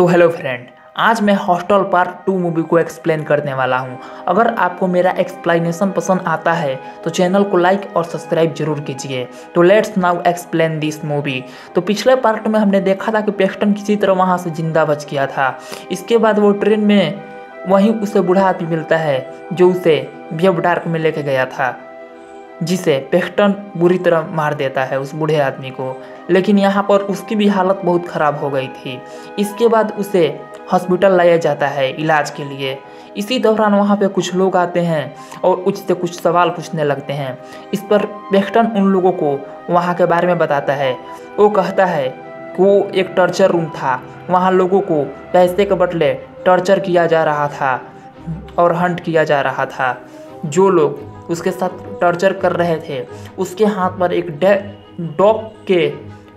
तो hello friend आज मैं हॉस्टल पार्ट टू मूवी को एक्सप्लेन करने वाला हूँ। अगर आपको मेरा एक्सप्लेनेशन पसंद आता है तो चैनल को लाइक और सब्सक्राइब ज़रूर कीजिए। तो let's now explain this movie तो पिछले पार्ट में हमने देखा था कि पेस्टन किसी तरह वहाँ से ज़िंदा बच गया था। इसके बाद वो ट्रेन में वहीं उसे बूढ़ा आदमी मिलता है, जो उसे बियब डार्क में लेके गया था। जिसे पेस्टन बुरी तरह मार देता है उस बूढ़े आदमी को। लेकिन यहाँ पर उसकी भी हालत बहुत ख़राब हो गई थी। इसके बाद उसे हॉस्पिटल लाया जाता है इलाज के लिए। इसी दौरान वहाँ पे कुछ लोग आते हैं और उससे कुछ सवाल पूछने लगते हैं। इस पर पेस्टन उन लोगों को वहाँ के बारे में बताता है। वो कहता है कि वो एक टर्चर रूम था। वहाँ लोगों को पैसे के बदले टर्चर किया जा रहा था और हंट किया जा रहा था। जो लोग उसके साथ टॉर्चर कर रहे थे। उसके हाथ पर एक डॉग के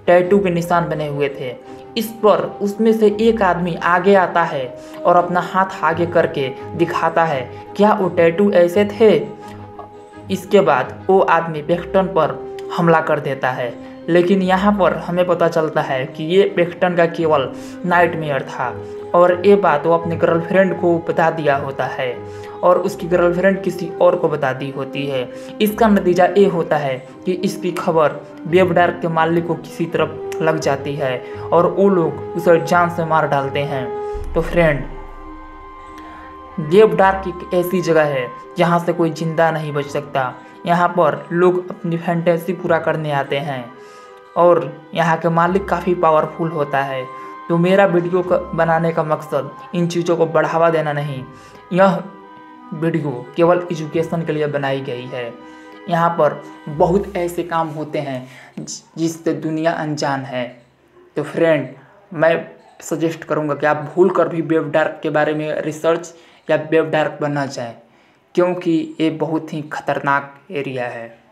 टैटू के निशान बने हुए थे। इस पर उसमें से एक आदमी आगे आता है और अपना हाथ आगे करके दिखाता है, क्या वो टैटू ऐसे थे? इसके बाद वो आदमी बेक्टन पर हमला कर देता है। लेकिन यहाँ पर हमें पता चलता है कि ये पेक्टन का केवल नाइटमेयर था और ये बात वो अपने गर्लफ्रेंड को बता दिया होता है और उसकी गर्लफ्रेंड किसी और को बता दी होती है। इसका नतीजा ये होता है कि इसकी खबर वेबडार्क के मालिक को किसी तरफ़ लग जाती है और वो लोग उसे जान से मार डालते हैं। तो फ्रेंड वेब डार्क एक ऐसी जगह है जहाँ से कोई ज़िंदा नहीं बच सकता। यहाँ पर लोग अपनी फैंटेसी पूरा करने आते हैं। और यहाँ के मालिक काफ़ी पावरफुल होता है। तो मेरा वीडियो का बनाने का मकसद इन चीज़ों को बढ़ावा देना नहीं। यह वीडियो केवल एजुकेशन के लिए बनाई गई है। यहाँ पर बहुत ऐसे काम होते हैं जिससे दुनिया अनजान है। तो फ्रेंड मैं सजेस्ट करूँगा कि आप भूल कर भी वेब डार्क के बारे में रिसर्च या वेब डार्क बनना चाहें। क्योंकि ये बहुत ही खतरनाक एरिया है।